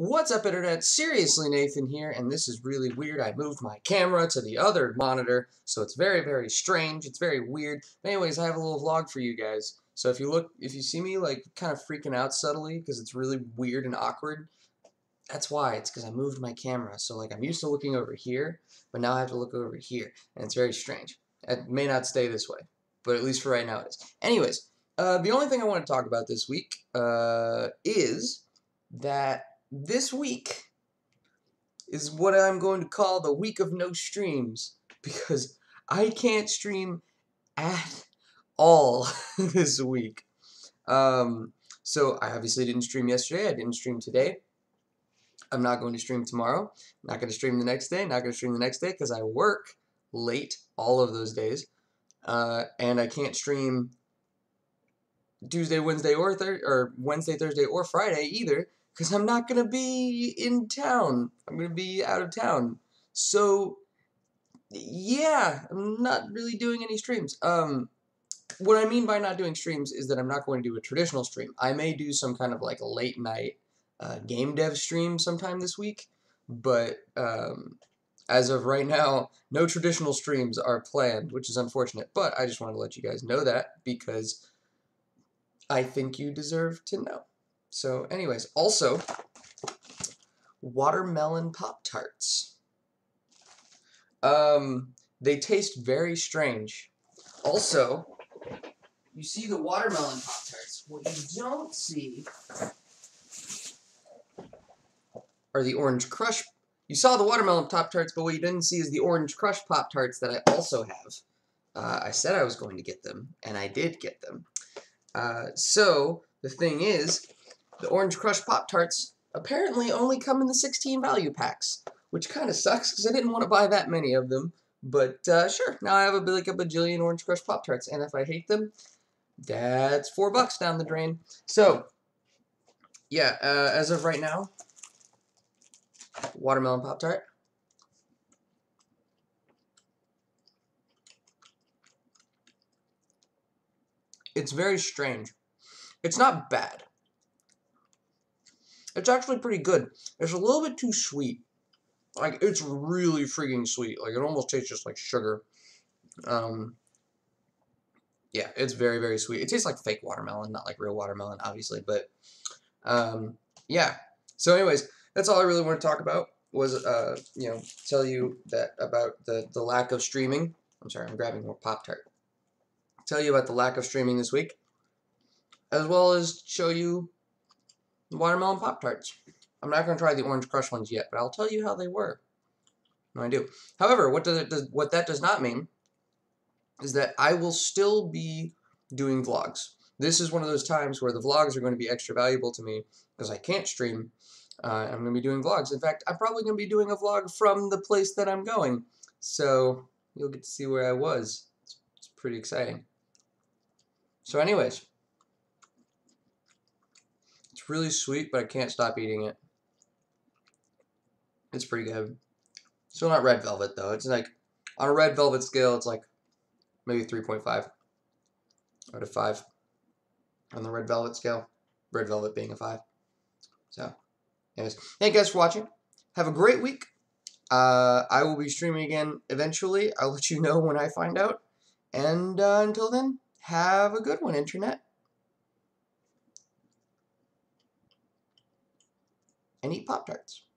What's up, Internet? Seriously, Nathan here, and this is really weird. I moved my camera to the other monitor, so it's very, very strange. It's very weird. But anyways, I have a little vlog for you guys. So if you look, if you see me, like, kind of freaking out subtly, because it's really weird and awkward, that's why. It's because I moved my camera. So, like, I'm used to looking over here, but now I have to look over here, and it's very strange. It may not stay this way, but at least for right now it is. Anyways, uh, the only thing I want to talk about this week uh, is that this week is what I'm going to call the week of no streams because I can't stream at all this week. Um, so I obviously didn't stream yesterday. I didn't stream today. I'm not going to stream tomorrow. Not going to stream the next day. Not going to stream the next day because I work late all of those days. Uh, and I can't stream Tuesday, Wednesday, or thir- or Wednesday, Thursday, or Friday either because I'm not going to be in town. I'm going to be out of town. So, yeah, I'm not really doing any streams. Um, what I mean by not doing streams is that I'm not going to do a traditional stream. I may do some kind of like late night uh, game dev stream sometime this week, but um, as of right now, no traditional streams are planned, which is unfortunate. But I just wanted to let you guys know that because I think you deserve to know. So anyways, also, watermelon Pop-Tarts. Um, they taste very strange. Also, you see the watermelon Pop-Tarts. What you don't see are the Orange Crush. You saw the watermelon Pop-Tarts, but what you didn't see is the Orange Crush Pop-Tarts that I also have. Uh, I said I was going to get them, and I did get them. Uh, so, the thing is, the Orange Crush Pop-Tarts apparently only come in the 16 value packs, which kind of sucks because I didn't want to buy that many of them. But uh, sure, now I have a, like a bajillion Orange Crush Pop-Tarts, and if I hate them, that's four bucks down the drain. So, yeah, uh, as of right now, watermelon Pop-Tart. It's very strange. It's not bad. It's actually pretty good. It's a little bit too sweet. Like, it's really freaking sweet. Like, it almost tastes just like sugar. Um, yeah, it's very, very sweet. It tastes like fake watermelon, not like real watermelon, obviously. But, um, yeah. So, anyways, that's all I really want to talk about was, uh, you know, tell you that about the, the lack of streaming. I'm sorry, I'm grabbing more Pop-Tart. Tell you about the lack of streaming this week, as well as show you watermelon Pop Tarts. I'm not going to try the Orange Crush ones yet, but I'll tell you how they were when I do. However, what does does, what that does not mean is that I will still be doing vlogs. This is one of those times where the vlogs are going to be extra valuable to me because I can't stream. Uh, I'm going to be doing vlogs. In fact, I'm probably going to be doing a vlog from the place that I'm going. So you'll get to see where I was. It's, it's pretty exciting. So anyways, really sweet, but I can't stop eating it. It's pretty good. Still not red velvet, though. It's like, on a red velvet scale, it's like maybe 3.5 out of 5 on the red velvet scale. Red velvet being a 5. So, anyways, thank you guys for watching. Have a great week. Uh, I will be streaming again eventually. I'll let you know when I find out. And uh, until then, have a good one, Internet. And eat Pop Tarts.